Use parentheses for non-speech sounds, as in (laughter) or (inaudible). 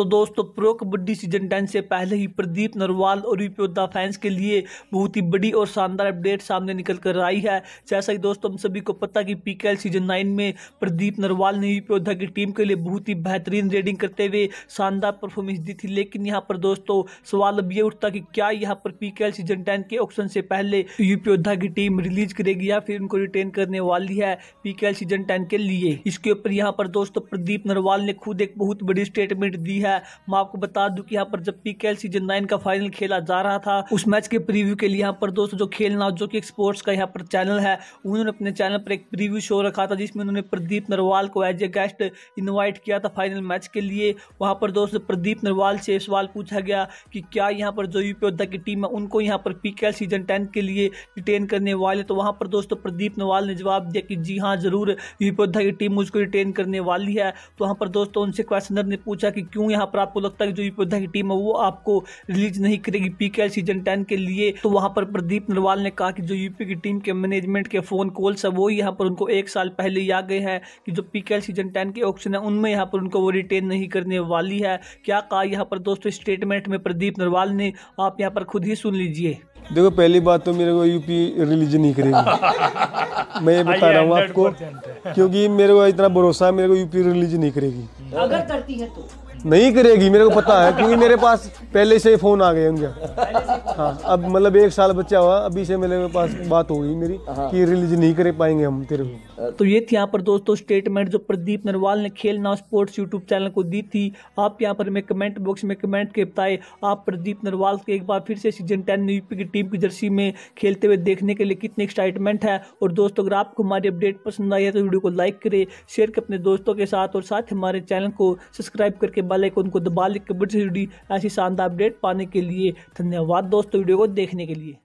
तो दोस्तों pro kabaddi season ten से पहले ही प्रदीप नरवाल और यूपी योद्धा फैंस के लिए बहुत ही बड़ी और शानदार अपडेट सामने निकल कर आई है। जैसा कि दोस्तों, हम सभी को पता कि पीकेएल सीज़न नाइन में प्रदीप नरवाल ने यूपी योद्धा की टीम के लिए बहुत ही बेहतरीन रेडिंग करते हुए शानदार परफॉर्मेंस दी थी। लेकिन यहाँ पर दोस्तों, सवाल अब ये उठता कि क्या यहाँ पर पीकेएल सीज़न टेन के ऑप्शन से पहले यूपी योद्धा की टीम रिलीज़ करेगी या फिर उनको रिटेन करने वाली है पीकेएल सीज़न टेन के लिए? इसके ऊपर यहाँ पर दोस्तों, प्रदीप नरवाल ने खुद एक बहुत बड़ी स्टेटमेंट दी है। है। मैं आपको बता दूँ कि यहाँ पर जब पीकेएल सीज़न नाइन का फाइनल खेला जा रहा था, उस मैच के प्रीव्यू के लिए यहाँ पर दोस्तों जो खेलना, जो कि स्पोर्ट्स का यहाँ पर चैनल है, उन्होंने अपने चैनल पर एक प्रीव्यू शो रखा था, जिसमें उन्होंने प्रदीप नरवाल को एज ए गेस्ट इन्वाइट किया था फाइनल मैच के लिए। वहाँ पर दोस्तों प्रदीप नरवाल से सवाल पूछा गया कि क्या यहाँ पर जो यूपी योद्धा की टीम है, उनको यहाँ पर पीकेएल सीज़न टेन के लिए रिटेन करने वाले? तो वहाँ पर दोस्तों प्रदीप नरवाल ने जवाब दिया कि जी हाँ ज़रूर यूपी योद्धा की टीम मुझको रिटेन करने वाली है। तो वहाँ पर दोस्तों उनसे क्वेश्चनर ने पूछा कि क्यों यहाँ पर आपको लगता है जो यूपी योद्धा की टीम है वो आपको रिलीज़ नहीं करेगी पीकेएल सीज़न टेन के लिए। तो वहाँ पर प्रदीप नरवाल ने कहा कि जो यूपी की टीम के मैनेजमेंट के फ़ोन कॉल्स है वो यहाँ पर उनको एक साल पहले ही आ गए हैं कि जो पीकेएल सीज़न टेन के ऑप्शन है उनमें यहाँ पर उनको वो रिटेन नहीं करने वाली है। क्या कहा यहाँ पर दोस्तों स्टेटमेंट में प्रदीप नरवाल ने? आप यहाँ पर खुद ही सुन लीजिए। देखो पहली बात तो मेरे को यूपी रिलीज़ नहीं करेगी। (laughs) मैं ये बता रहा हूँ आपको। क्योंकि मेरे को इतना भरोसा है मेरे को यूपी रिलीज़ नहीं करेगी। अगर करती है तो। नहीं करेगी मेरे को पता है क्योंकि मेरे पास पहले से फ़ोन आ गए उनके। हाँ अब मतलब एक साल बच्चा हुआ अभी से मेरे पास बात हो गई मेरी कि रिलीज़ नहीं कर पाएँगे हम तेरे को। तो ये थी यहाँ पर दोस्तों स्टेटमेंट जो प्रदीप नरवाल ने खेल नाउ स्पोर्ट्स यूट्यूब चैनल को दी थी। आप यहाँ पर मैं कमेंट बॉक्स में कमेंट के बताए। आप प्रदीप नरवाल के एक बार फिर से सीज़न टेन यूपी की टीम की जर्सी में खेलते हुए देखने के लिए कितनी एक्साइटमेंट है। और दोस्तों अगर आपको हमारी अपडेट पसंद आई है तो वीडियो को लाइक करें, शेयर करें अपने दोस्तों के साथ और साथ हमारे चैनल को सब्सक्राइब करके बेल आइकन को दबा लें कबड्डी से जुड़ी ऐसी शानदार अपडेट पाने के लिए धन्यवाद दोस्तों वीडियो को देखने के लिए।